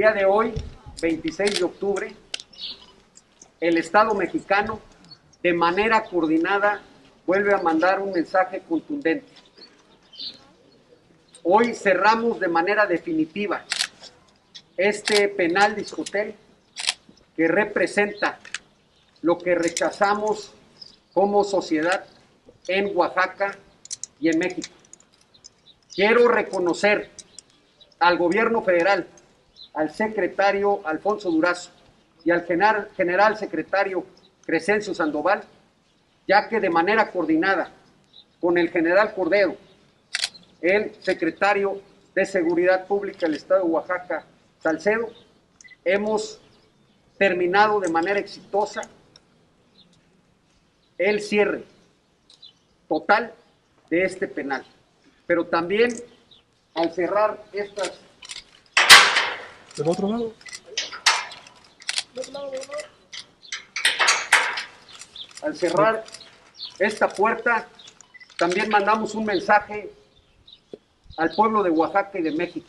día de hoy, 26 de octubre, el Estado mexicano, de manera coordinada, vuelve a mandar un mensaje contundente. Hoy cerramos de manera definitiva este penal discotel que representa lo que rechazamos como sociedad en Oaxaca y en México. Quiero reconocer al gobierno federal, al secretario Alfonso Durazo y al general, general secretario Crescencio Sandoval, ya que de manera coordinada con el general Cordero, el secretario de Seguridad Pública del Estado de Oaxaca, Salcedo, hemos terminado de manera exitosa el cierre total de este penal. Pero también al cerrar estas... ¿Del otro lado? Al cerrar esta puerta, también mandamos un mensaje al pueblo de Oaxaca y de México,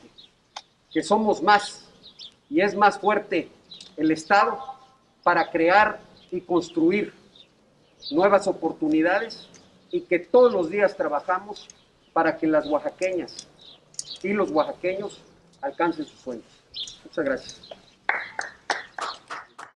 que somos más y es más fuerte el Estado para crear y construir nuevas oportunidades y que todos los días trabajamos para que las oaxaqueñas y los oaxaqueños alcancen sus sueños. Muchas gracias.